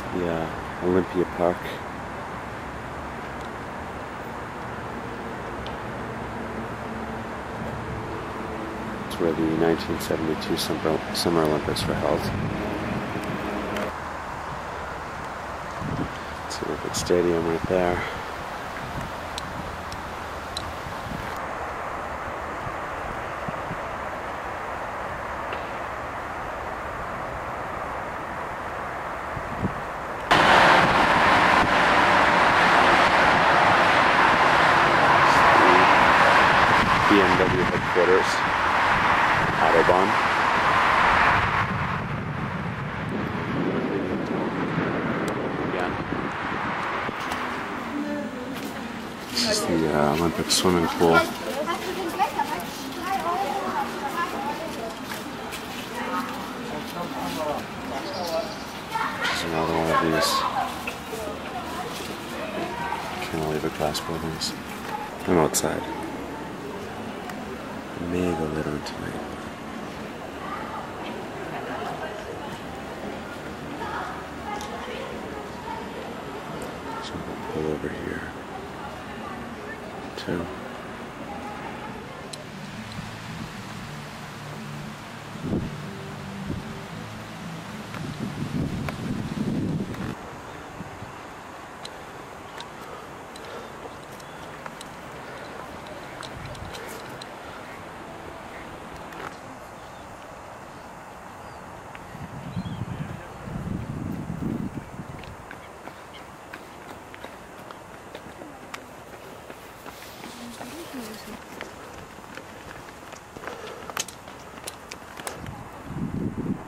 The uh, Olympia Park. It's where the 1972 Summer, Summer Olympics were held. It's Olympic Stadium right there. BMW headquarters, Autobahn. This is the uh, Olympic swimming pool. There's another one of these cantilever glass buildings. I'm outside. Later on tonight. So we'll pull over here.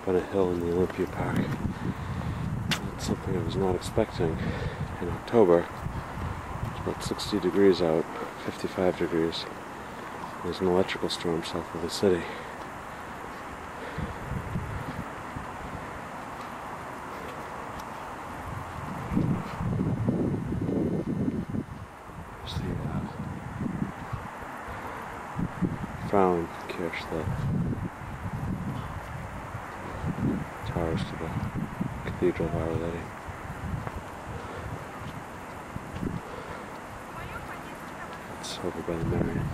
On a hill in the Olympia Park. That's something I was not expecting in October. It's about 60 degrees out, 55 degrees. There's an electrical storm south of the city. There's the uh, Frauenkirche, the towers to the Cathedral of Our Lady. It's over by the Marion.